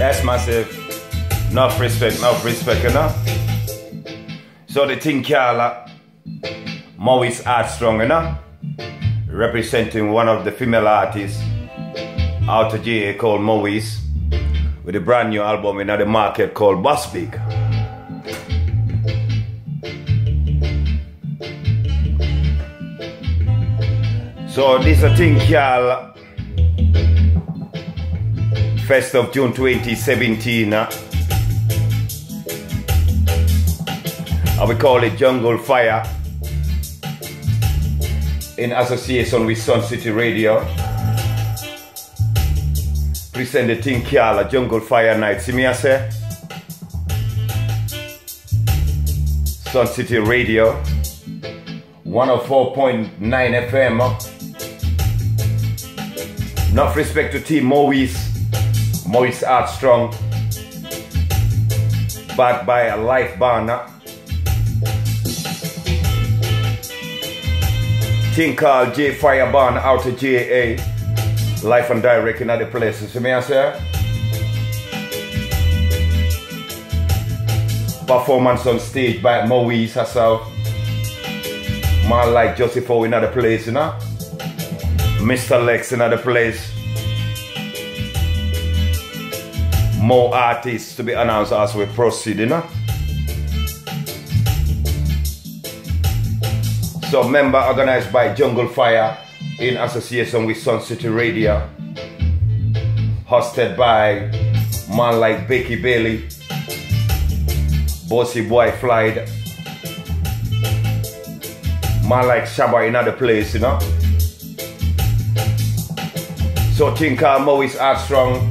ask myself, enough respect, enough respect, enough. So the thing Kiala, Moeish Earthstrong, enough, representing one of the female artists out of GA called Moeish with a brand new album in the market called Boss Big. So this a thing Kiala 1st of June 2017. I uh, will call it Jungle Fire in association with Sun City Radio. Present the Kiala Jungle Fire Night. See me, I say? Sun City Radio 104.9 FM. Uh. Not respect to Team Moeish. Moeish Earthstrong, backed by a life band. Thing called J Fire Band out of JA, Life and direct in other places. See me I say? Performance on stage by Moeish herself. Man like Joseph in other place, you know? Mr. Lex in other place. More artists to be announced as we proceed, you know? So member organized by Jungle Fire in association with Sun City Radio. Hosted by man like Becky Bailey, Bossy Boy Flied, man like Shabba in other place, you know? So think uh, Moeish Earthstrong,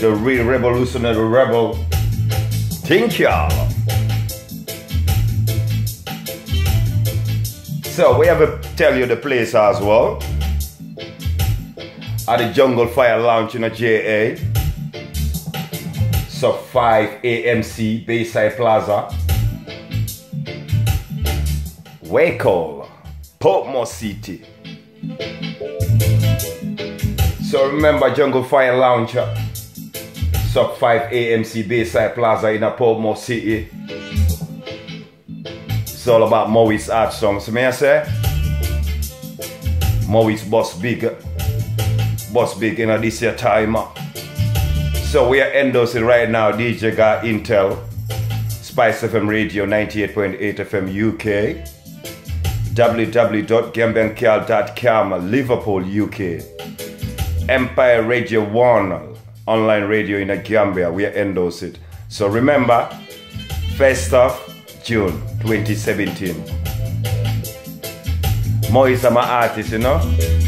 the real revolutionary rebel. Y'all. So we have to tell you the place as well. At the Jungle Fire Lounge in a JA. So 5 AMC Bayside Plaza. Waco, Portmore City. So remember Jungle Fire Lounge, uh, sub 5 AMC Bayside Plaza in a Portmore City. It's all about Moeish Earthstrong. So may I say? Boss Big. Boss Big in a this year time. So we are endorsing right now DJ Got Intel, Spice FM Radio 98.8 FM UK, www.gambiancal.com, Liverpool UK, Empire Radio 1, online radio in a Gambia. We are it. So remember, first of June 2017. Moeish is my artist, you know.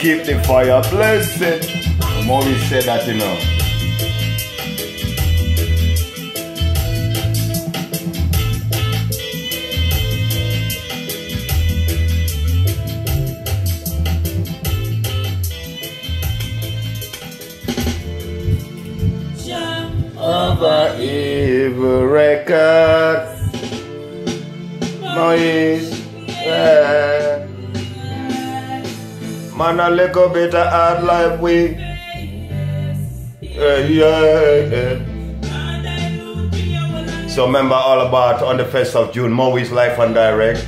Keep the fire blessed. Said that, you know. Over evil record. Noise. Yeah. Man, a little bit of hard life we. Yeah, yeah, yeah. So remember all about on the 1st of June, Moeish Life and Direct.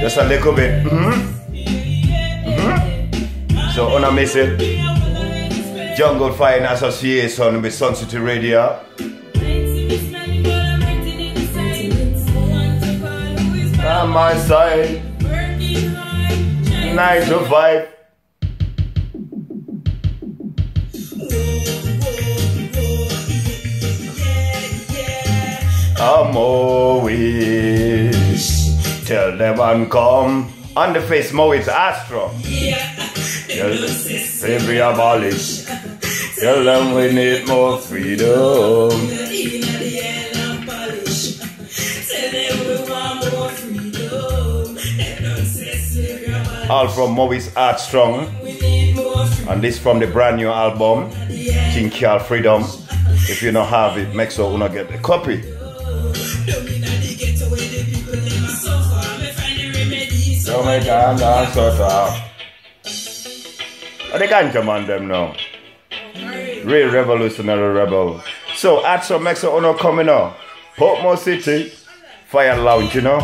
Just a little bit. Mm-hmm. Mm-hmm. So on a miss it. Jungle Fire in Association with Sun City Radio. On my side, nine to five. I'm always tell them I'm come on the face Moeish Astro. Tell them abolish. Tell them we need more freedom. All from Moeish Earthstrong. And this from the brand new album, King Carl Freedom. If you don't have it, make sure you get the copy. So many times I suffer. They can't command them now. Real revolutionary rebel. So add some honor coming up. Portmore City, Fire Lounge, you know.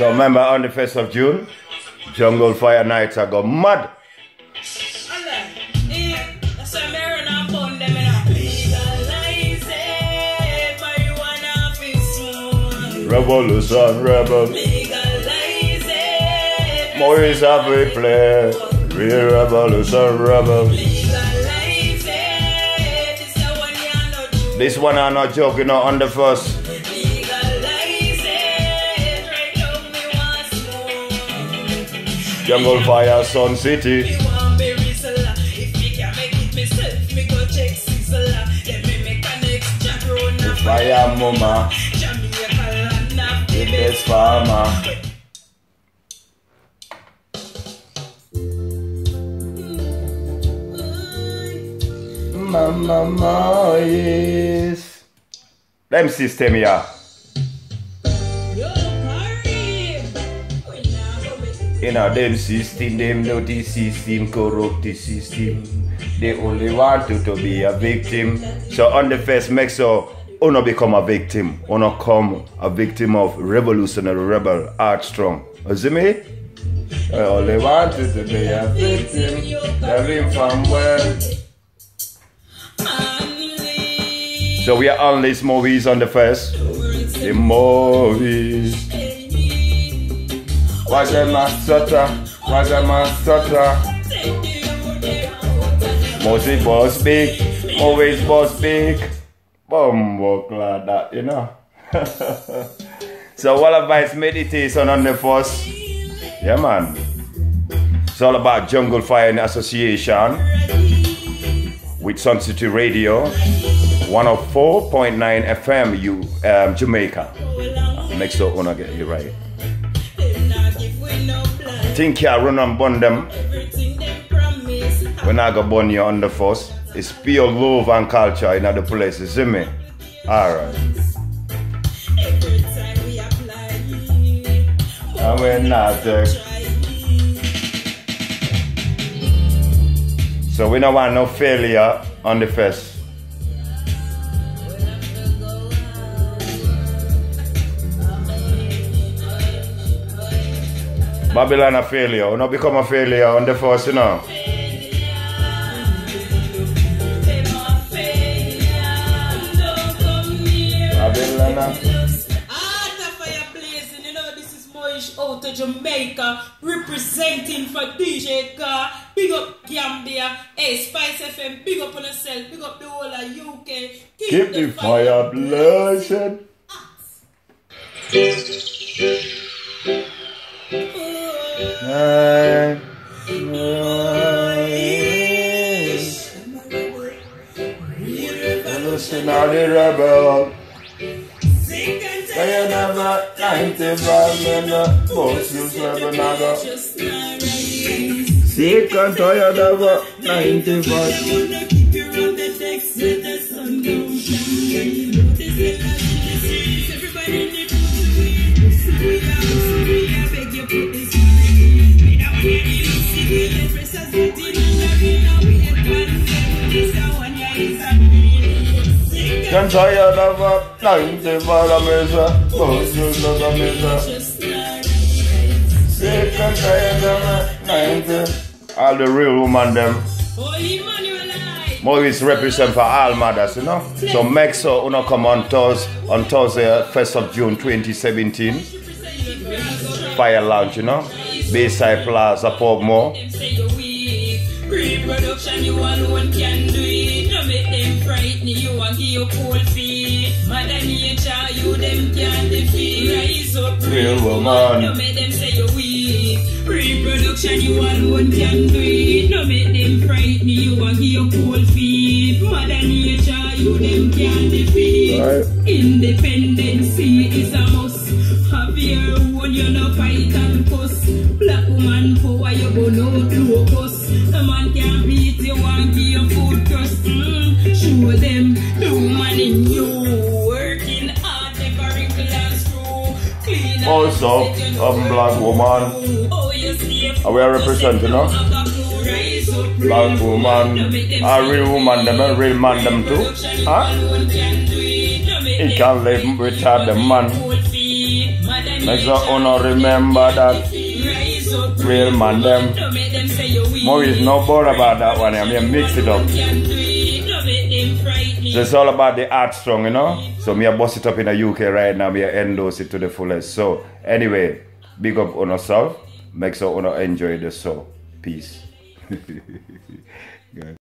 So remember on the 1st of June, Jungle Fire Nights are go mad. Revolution rebel. Moeish have a play. Real revolution rebel. This one I'm not joking on the first. Jungle Fire, Sun City. Fire Mama, the best farmer. Mama, yes. Them system, yeah. You know, them system, them dirty system, corrupt the system. They only want you to be a victim. So on the first, make sure you not become a victim. You not come a victim of revolutionary rebel, Earthstrong. You see me? I only want you to be a victim. Living from? So we are on these movies on the first. The movies. What's a master? What's a master? Mostly boss big, always boss big. Bumbo like that, you know. so what advice meditation on the first? Yeah man. It's all about Jungle Fire Association with Sun City Radio, 104.9 FM, you um, Jamaica. Make sure wanna get it right. Think you run and bun them. When I go burn you on the first, it's pure love and culture in other places, see me? Alright. And we're not uh, So we don't want no failure on the first. Babylon a failure. We not become a failure on the first, you know. Babylon a you know, this is Moeish out of Jamaica representing for DJ Car. Big up Gambia, hey, Spice FM, big up on yourself, big up the whole of UK. keep the fire blazing. Hey, nice. Revolutionary rebel. They never 95 minutes, most you seven naga. Sick and tired of a 95. Can tired of a 95 mesa, most you seven mesa. And tired of a 90. All the real woman them. Moeish represent for all mothers, you know. So make sure you know come on Thursday, on Thursday, uh, 1st of June 2017. Fire Lounge, you know. Bayside Plaza, Portmore. Reproduction, you alone can do it. Don't make you and give you cold feet. Mother nature, you them can't defeat. Rise up, Real woman. No make them say you're weak. Reproduction, you alone can do it. No make them frighten you and give you cold feet. Mother nature, you them can't defeat. Right. Independency woman. Working hard, never wrinkle and. Clean Also, set um, black woman. Oh. And we are representing, no? Black woman, a real woman, them a real man, them too. Huh? He can live without the man. Make sure honor remember that real man, them. Moeish, no bother about that one. I mean, mix it up. So it's all about the art strong, you know. So me a bust it up in the UK right now. Me a endorse it to the fullest. So anyway, big up on yourself. Make sure you enjoy the show. Peace.